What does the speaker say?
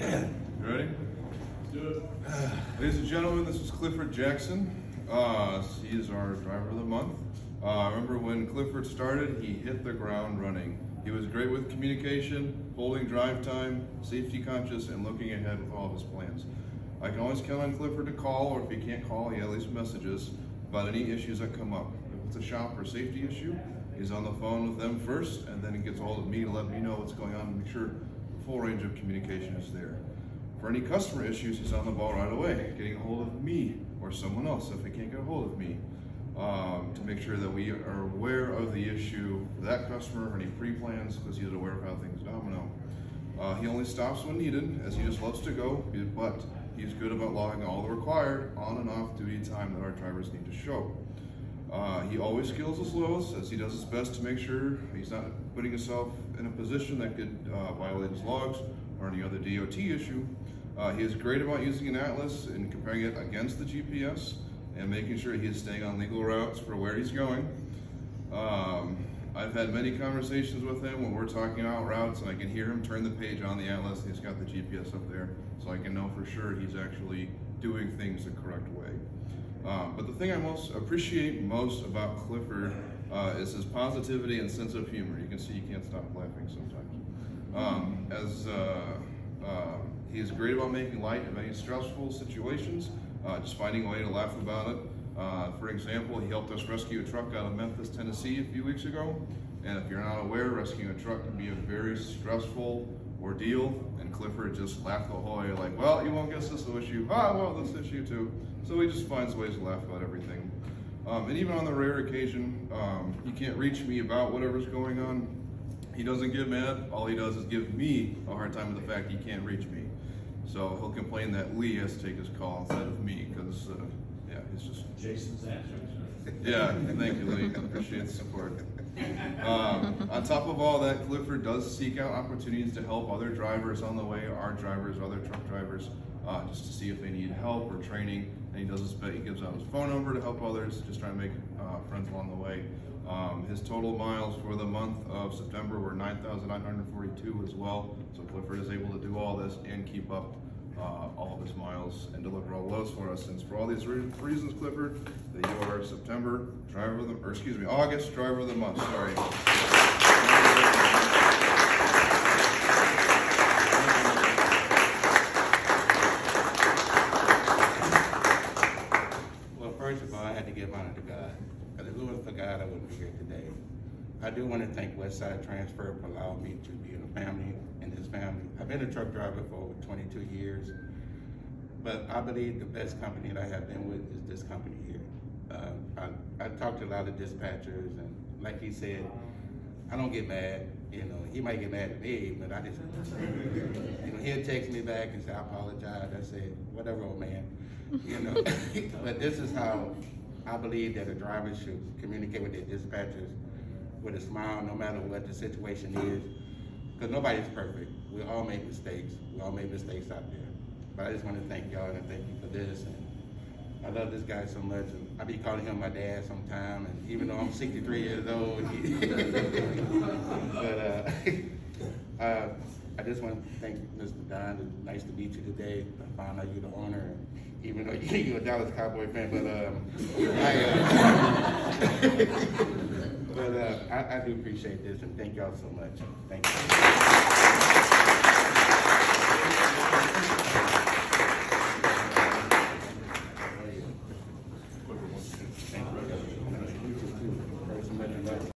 You ready? Ladies and gentlemen, this is Clifford Jackson. Uh, he is our driver of the month. Uh, I remember when Clifford started, he hit the ground running. He was great with communication, holding drive time, safety conscious, and looking ahead with all of his plans. I can always count on Clifford to call, or if he can't call, he at least messages about any issues that come up. If it's a shop or safety issue, he's on the phone with them first, and then he gets a hold of me to let me know what's going on and make sure full range of communication is there. For any customer issues, he's on the ball right away, getting a hold of me or someone else if he can't get a hold of me. Um, to make sure that we are aware of the issue for that customer or any pre-plans because he's aware of how things domino. Uh, he only stops when needed as he just loves to go, but he's good about logging all the required on and off duty time that our drivers need to show. Uh, he always skills his lows as he does his best to make sure he's not putting himself in a position that could uh, violate his logs or any other DOT issue. Uh, he is great about using an atlas and comparing it against the GPS and making sure he is staying on legal routes for where he's going. Um, I've had many conversations with him when we're talking about routes and I can hear him turn the page on the atlas and he's got the GPS up there so I can know for sure he's actually doing things the correct way. Um, but the thing I most appreciate most about Clifford uh, is his positivity and sense of humor. You can see he can't stop laughing sometimes. Um, as uh, uh, he is great about making light of any stressful situations, uh, just finding a way to laugh about it. Uh, for example, he helped us rescue a truck out of Memphis, Tennessee a few weeks ago. And if you're not aware, rescuing a truck can be a very stressful ordeal. And Clifford just laughed the whole way, like, well, you won't guess this issue. Ah, well, this issue too. So he just finds ways to laugh about everything. Um, and even on the rare occasion, um, he can't reach me about whatever's going on. He doesn't get mad. All he does is give me a hard time with the fact he can't reach me. So he'll complain that Lee has to take his call instead of me because, uh, yeah, he's just. Jason's answering. Yeah, thank you, Lee. I appreciate the support. Um, on top of all that, Clifford does seek out opportunities to help other drivers on the way, our drivers, other truck drivers, uh, just to see if they need help or training. And he does his best. He gives out his phone number to help others, just trying to make uh, friends along the way. Um, his total miles for the month of September were 9,942 as well. So Clifford is able to do all this and keep up uh, all of his miles and deliver all those for us. And for all these re reasons, Clifford, that you are September driver of the, or excuse me, August driver of the month. Sorry. Well, first of all, I had to give honor to God. Because if it wasn't for God, I wouldn't be here today. I do want to thank Westside Transfer for allowing me to be in a family, in this family. I've been a truck driver for over 22 years, but I believe the best company that I have been with is this company here. Uh, I, I talked to a lot of dispatchers, and like he said, I don't get mad. You know, he might get mad at me, but I just, you know, he'll text me back and say, I apologize. I said, whatever, old man. You know, but this is how I believe that a driver should communicate with their dispatchers with a smile, no matter what the situation is. Because nobody's perfect. We all make mistakes. We all make mistakes out there. But I just want to thank y'all and thank you for this. And I love this guy so much. I be calling him my dad sometime. And even though I'm 63 years old, but uh, uh, I just want to thank Mr. Don. It's nice to meet you today. I found out you're the owner, even though you're a Dallas Cowboy fan. But um, I, uh, I, I do appreciate this and thank y'all so much. Thank you.